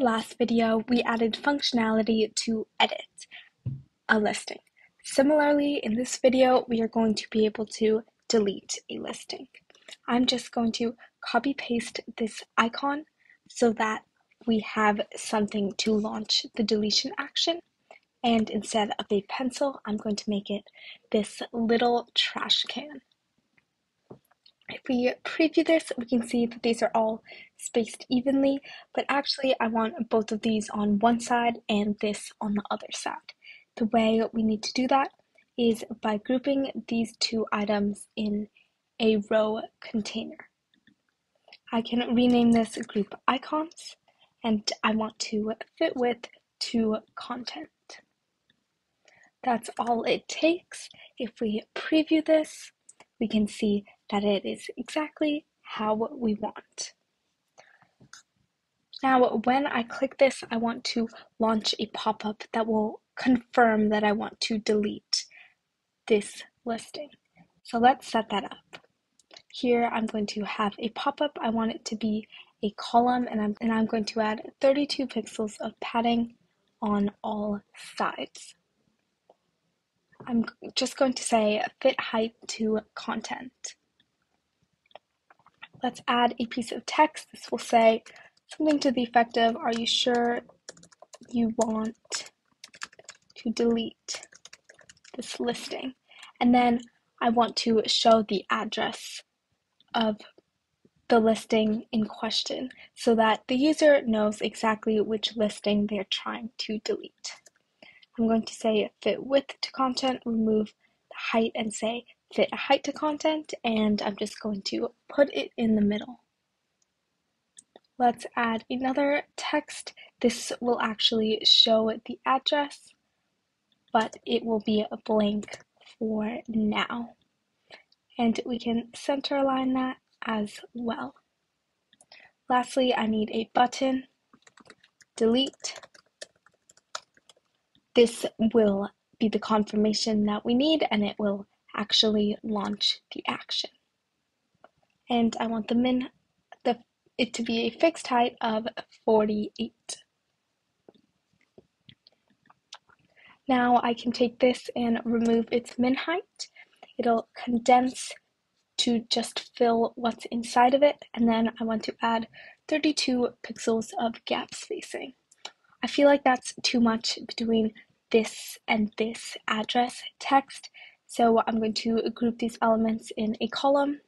last video, we added functionality to edit a listing. Similarly, in this video, we are going to be able to delete a listing. I'm just going to copy paste this icon so that we have something to launch the deletion action. And instead of a pencil, I'm going to make it this little trash can. If we preview this, we can see that these are all spaced evenly, but actually I want both of these on one side and this on the other side. The way we need to do that is by grouping these two items in a row container. I can rename this group icons and I want to fit width to content. That's all it takes. If we preview this, we can see that it is exactly how we want. Now, when I click this, I want to launch a pop-up that will confirm that I want to delete this listing. So let's set that up. Here, I'm going to have a pop-up. I want it to be a column, and I'm, and I'm going to add 32 pixels of padding on all sides. I'm just going to say fit height to content. Let's add a piece of text. This will say something to the effect of, are you sure you want to delete this listing? And then I want to show the address of the listing in question so that the user knows exactly which listing they're trying to delete. I'm going to say fit width to content, remove the height and say fit height to content, and I'm just going to put it in the middle. Let's add another text. This will actually show the address, but it will be a blank for now. And we can center align that as well. Lastly, I need a button, delete, this will be the confirmation that we need and it will actually launch the action. And I want the min the it to be a fixed height of 48. Now I can take this and remove its min height. It'll condense to just fill what's inside of it and then I want to add 32 pixels of gap spacing. I feel like that's too much between this and this address text. So I'm going to group these elements in a column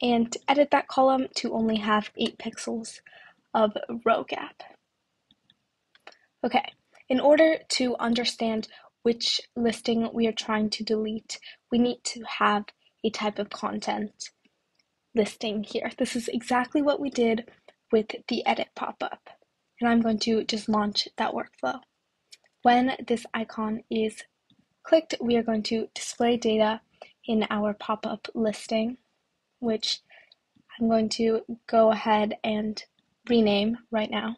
and edit that column to only have 8 pixels of row gap. Okay, in order to understand which listing we are trying to delete, we need to have a type of content listing here. This is exactly what we did with the edit pop-up and I'm going to just launch that workflow. When this icon is clicked, we are going to display data in our pop-up listing, which I'm going to go ahead and rename right now.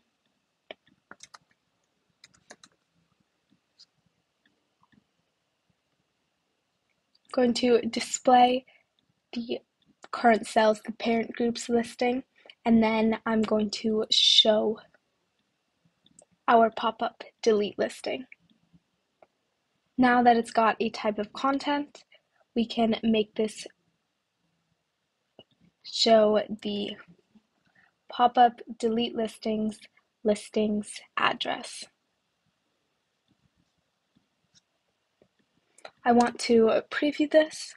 I'm going to display the current cells, the parent groups listing, and then I'm going to show our pop-up delete listing. Now that it's got a type of content, we can make this show the pop-up delete listings listings address. I want to preview this.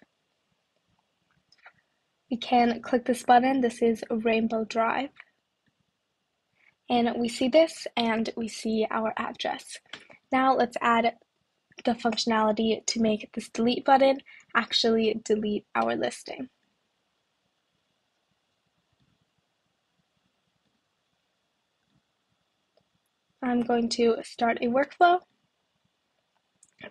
We can click this button. This is Rainbow Drive. And we see this and we see our address. Now let's add the functionality to make this delete button actually delete our listing. I'm going to start a workflow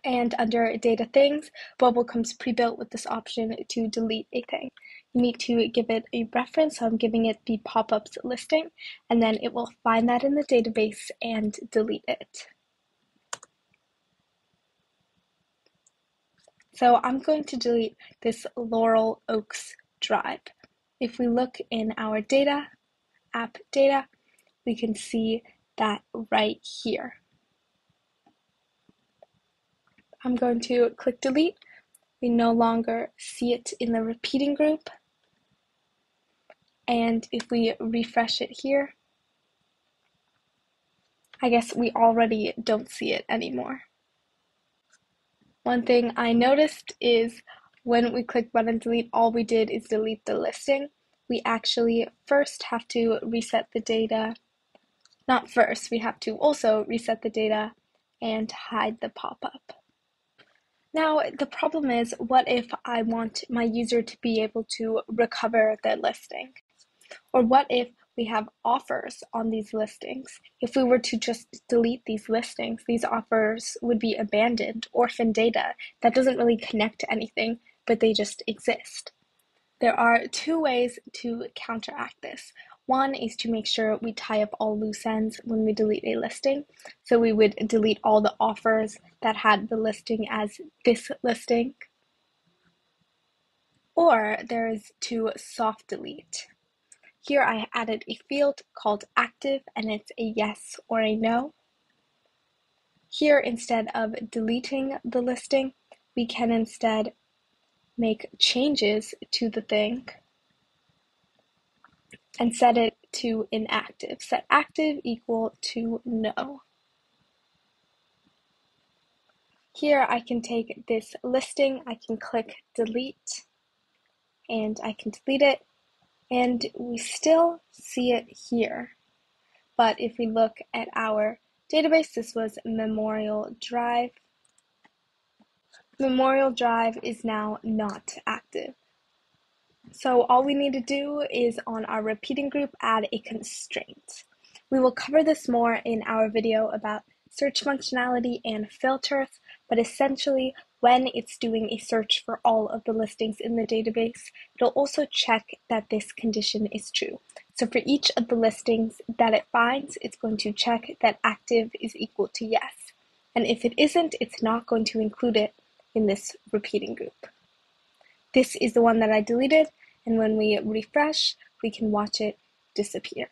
and under data things, Bubble comes pre-built with this option to delete a thing. You need to give it a reference, so I'm giving it the pop-ups listing, and then it will find that in the database and delete it. So I'm going to delete this Laurel Oaks drive. If we look in our data, app data, we can see that right here. I'm going to click delete. We no longer see it in the repeating group. And if we refresh it here, I guess we already don't see it anymore. One thing I noticed is when we click button delete, all we did is delete the listing. We actually first have to reset the data. Not first, we have to also reset the data and hide the pop-up. Now, the problem is, what if I want my user to be able to recover their listing? Or what if we have offers on these listings? If we were to just delete these listings, these offers would be abandoned, orphan data that doesn't really connect to anything, but they just exist. There are two ways to counteract this. One is to make sure we tie up all loose ends when we delete a listing. So we would delete all the offers that had the listing as this listing. Or there's to soft delete. Here I added a field called active and it's a yes or a no. Here instead of deleting the listing, we can instead make changes to the thing and set it to inactive. Set active equal to no. Here I can take this listing, I can click delete, and I can delete it, and we still see it here. But if we look at our database, this was Memorial Drive. Memorial Drive is now not active. So all we need to do is on our repeating group add a constraint. We will cover this more in our video about search functionality and filters, but essentially when it's doing a search for all of the listings in the database, it'll also check that this condition is true. So for each of the listings that it finds, it's going to check that active is equal to yes. And if it isn't, it's not going to include it in this repeating group. This is the one that I deleted, and when we refresh, we can watch it disappear.